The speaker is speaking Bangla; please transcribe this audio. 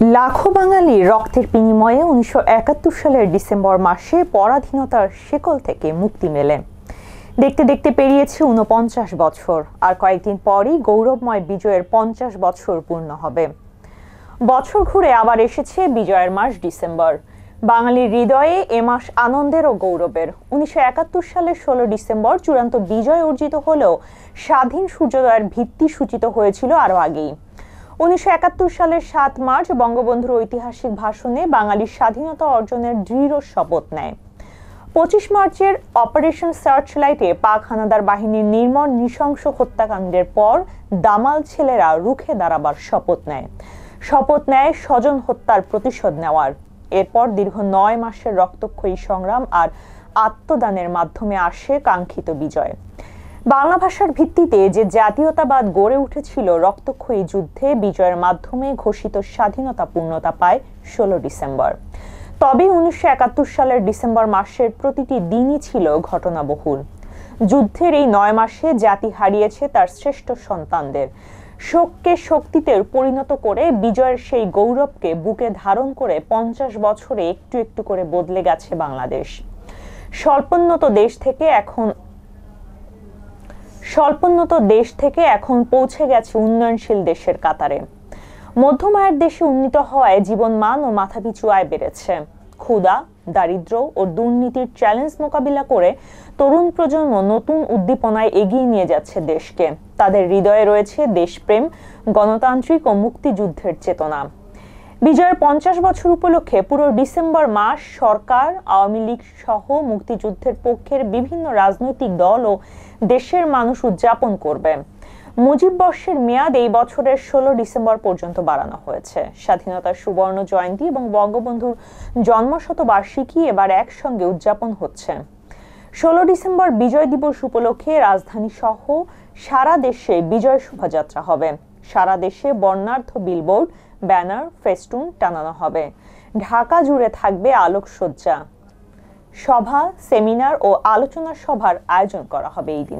লাখো বাঙালি রক্তের বিনিময়ে উনিশশো একাত্তর সালের ডিসেম্বর মাসে পরাধীনতার শেকল থেকে মুক্তি মেলে দেখতে দেখতে পেরিয়েছে উনপঞ্চাশ বছর, আর কয়েকদিন পরই গৌরবময় বিজয়ের পঞ্চাশ বছর পূর্ণ হবে। বছর ঘুরে আবার এসেছে বিজয়ের মাস ডিসেম্বর। বাঙালির হৃদয়ে এ মাস আনন্দের ও গৌরবের। উনিশশো একাত্তর সালের ষোলো ডিসেম্বর চূড়ান্ত বিজয় অর্জিত হলেও স্বাধীন সূর্যোদয়ের ভিত্তি সূচিত হয়েছিল আরও আগেই। উনিশশো একাত্তর সালের সাত মার্চ বঙ্গবন্ধুর ঐতিহাসিক ভাষণে বাঙালির স্বাধীনতা অর্জনের দৃঢ় শপথ নেয়। পঁচিশ মার্চের অপারেশন সার্চ লাইটে পাক হানাদার বাহিনীর নির্মম নৃশংস হত্যাকাণ্ডের পর দামাল ছেলেরা রুখে দাঁড়াবার শপথ নেয়। শপথ নেয় স্বজন হত্যার প্রতিশোধ নেওয়ার। এরপর দীর্ঘ নয় মাসের রক্তক্ষয়ী সংগ্রাম আর আত্মদানের মাধ্যমে আসে কাঙ্ক্ষিত বিজয়। বাংলা ভাষার ভিত্তিতে যে জাতীয়তাবাদ গড়ে উঠেছিল রক্তক্ষয়ী যুদ্ধে বিজয়ের মাধ্যমে ঘোষিত স্বাধীনতা পূর্ণতা পায় ষোলো ডিসেম্বর। তবে উনিশশো একাত্তর সালের ডিসেম্বর মাসের প্রতিটি দিনই ছিল ঘটনাবহুল। যুদ্ধের এই নয় মাসে জাতি হারিয়েছে তার শ্রেষ্ঠ সন্তানদের। শোককে শক্তিতে পরিণত করে বিজয়ের সেই গৌরবকে বুকে ধারণ করে পঞ্চাশ বছরে একটু একটু করে বদলে গেছে বাংলাদেশ। স্বল্পোন্নত দেশ থেকে এখন স্বল্পোন্নত দেশ থেকে এখন পৌঁছে গেছে উন্নয়নশীল দেশের কাতারে। মধ্যম আয়ের দেশে উন্নীত হওয়ায় জীবন মান ও মাথাপিছু আয় বেড়েছে। ক্ষুদা দারিদ্র ও দুর্নীতির চ্যালেঞ্জ মোকাবিলা করে তরুণ প্রজন্ম নতুন উদ্দীপনায় এগিয়ে নিয়ে যাচ্ছে দেশকে। তাদের হৃদয়ে রয়েছে দেশপ্রেম, গণতান্ত্রিক ও মুক্তিযুদ্ধের চেতনা। বিজয়ের পঞ্চাশ বছর উপলক্ষে পুরো ডিসেম্বর মাস সরকার, আওয়ামী লীগ সহ মুক্তিযুদ্ধের পক্ষের বিভিন্ন রাজনৈতিক দল ও দেশের মানুষ উদযাপন করবে। মুজিব বর্ষের মেয়াদ এই বছরের ষোলো ডিসেম্বর পর্যন্ত বাড়ানো হয়েছে। স্বাধীনতার সুবর্ণ জয়ন্তী এবং বঙ্গবন্ধুর জন্মশতবার্ষিকী এবার একসঙ্গে উদযাপন হচ্ছে। ষোলো ডিসেম্বর বিজয় দিবস উপলক্ষে রাজধানী সহ সারা দেশে বিজয় শোভাযাত্রা হবে। সারা দেশে বর্ণার্থ বিলবোর্ড ব্যানার ফেস্টুন টানানো হবে। ঢাকা জুড়ে থাকবে আলোকসজ্জা। সভা সেমিনার ও আলোচনা সভার আয়োজন করা হবে এই দিন।